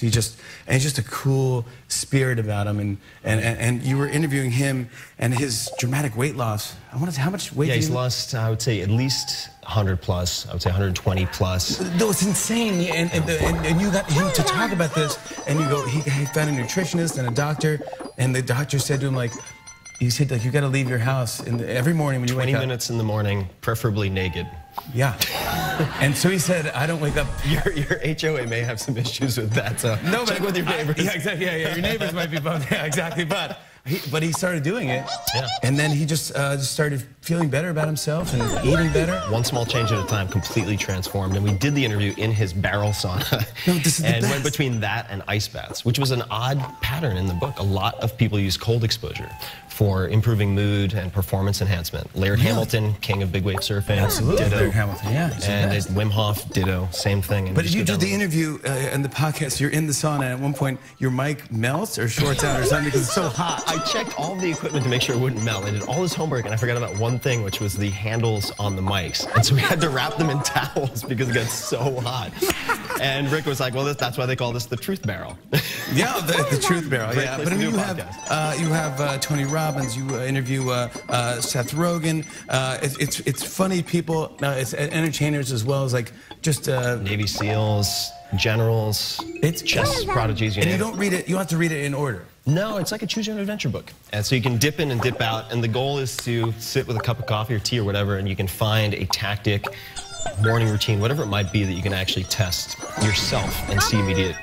He just and he's just a cool spirit about him, and and and, you were interviewing him and his dramatic weight loss. I wanted to say how much weight? Yeah, he's he- lost. I would say at least 100 plus. I would say 120 plus. No, it's insane. And, and, and, and you got him to talk about this, and you go, he, he found a nutritionist and a doctor, and the doctor said to him, like, he said, like, you got to leave your house in the, every morning when you 20 wake up. 20 minutes in the morning, preferably naked. Yeah. and so he said, I don't wake up. Your your HOA may have some issues with that, so No, check but with your I- neighbors. yeah, exactly. Yeah, yeah. Your neighbors might be bummed. Yeah, exactly. But he, but he started doing it, Yeah. and then he just uh, just started feeling better about himself and eating better. One small change at a time, completely transformed. And we did the interview in his barrel sauna. No, this is the and best. went between that and ice baths, which was an odd pattern in the book. A lot of people use cold exposure for improving mood and performance enhancement. Laird Hamilton, king of big wave surfing, Absolutely. ditto. Laird Hamilton, yeah, And best. Wim Hof, ditto, same thing. But you did the interview uh, and the podcast. You're in the sauna, and at one point your mic melts or shorts out or something because it's so hot. I checked all the equipment to make sure it wouldn't melt. I did all this homework and I forgot about one thing, which was the handles on the mics. And so we had to wrap them in towels because it got so hot. And Rick was like, well, this, that's why they call this the truth barrel. Yeah, the, the Truth Barrel. Yeah, but I mean, you have uh, you have uh, Tony Robbins. You uh, interview uh, uh, Seth Rogen. Uh, it's, it's it's funny people. Uh, it's entertainers as well as like just. Uh, Navy SEAls, generals, It's- chess prodigies, you and you don't read it. You don't have to read it in order. No, it's like a choose your own adventure book. And so you can dip in and dip out. And the goal is to sit with a cup of coffee or tea or whatever, and you can find a tactic, morning routine, whatever it might be that you can actually test yourself and see immediate